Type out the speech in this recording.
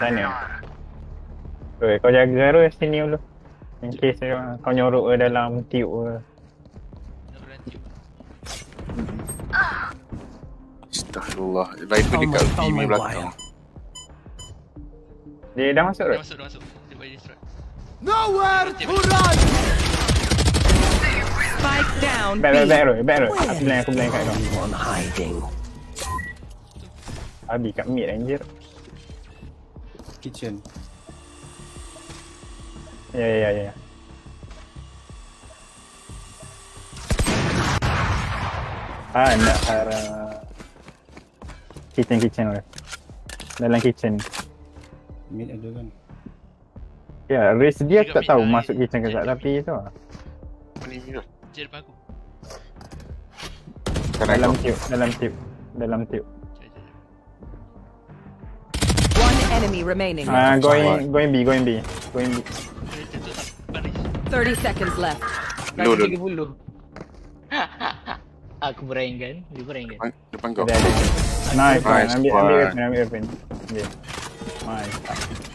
Sana. Oi, kau jaga tu sini dulu. In case uh, kau nyorok ke dalam tiup ke. Orang tiup. Astagfirullah. Rifle dekat TV belakang. Dia dah masuk Dia tak? masuk, dia masuk. Dia. Nowhere to run! Spike down. Back, back, back. Back, Roy. Aku blind, aku blind kat kau. Abi kat mid anjir. Kitchen. Ya, ya, ya, ya. Ah, nak arah kitchen kitchen Roy. Dalam kitchen. Mid ada kan. Ya, race dia tak tahu lah, masuk kitchen ke tak tapi tu lah. Ni lah. Dia depan aku. Sekarang Dalam tube, dalam tube. Dalam tube. Enemy remaining. Ah, going going B, going B. Going B. Dia jatuh tak? Baris. 30 seconds left. Low, low. 30. Aku beraingkan, dia beraingkan. Depan, depan kau. Ada ada. Nice, Nice nice. Ambil ambil weapon, ambil weapon. Ambil. Nice.